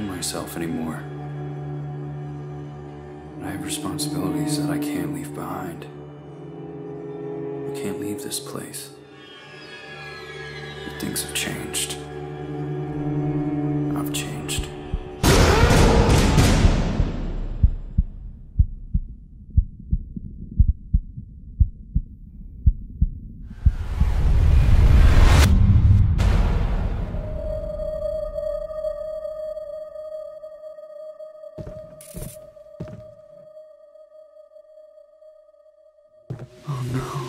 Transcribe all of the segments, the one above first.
myself anymore. I have responsibilities that I can't leave behind. I can't leave this place. But things have changed. Oh, no.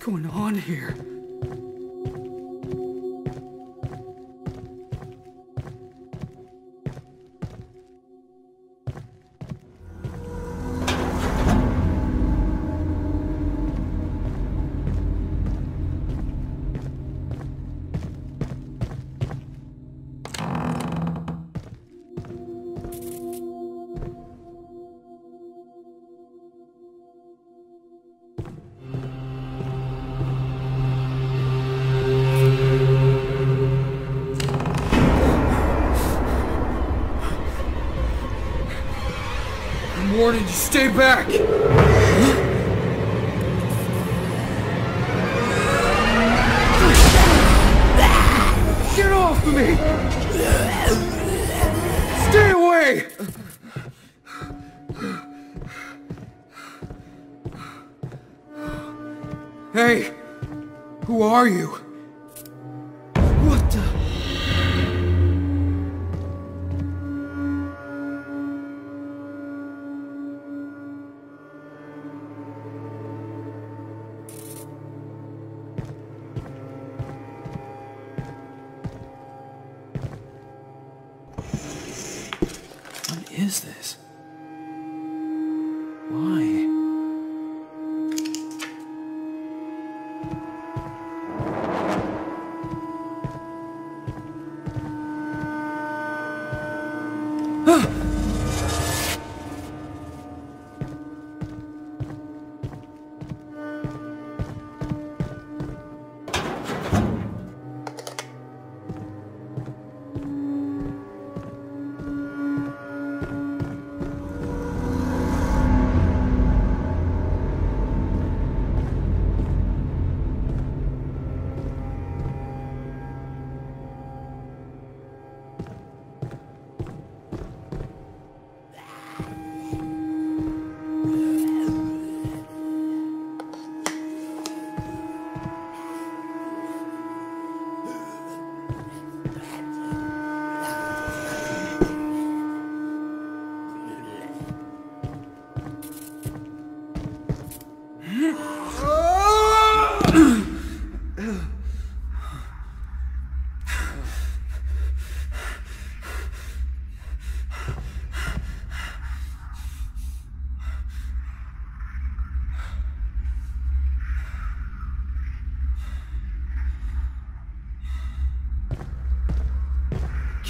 Going on here? Stay back! Get off of me! Stay away! Hey! Who are you? Is this?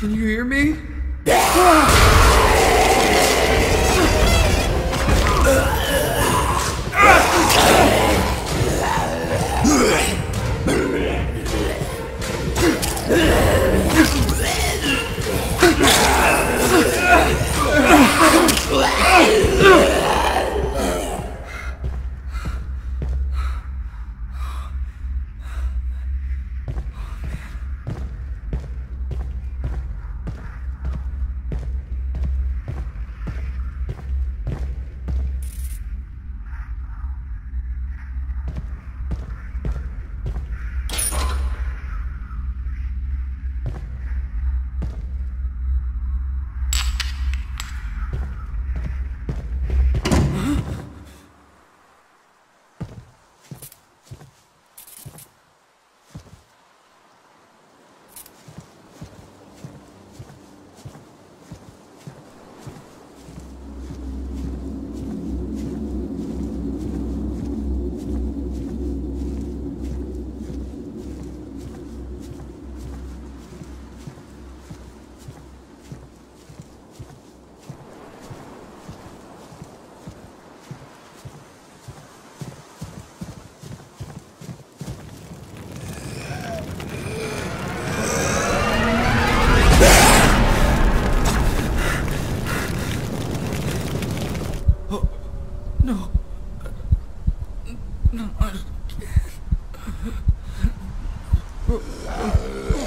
Can you hear me? Can't.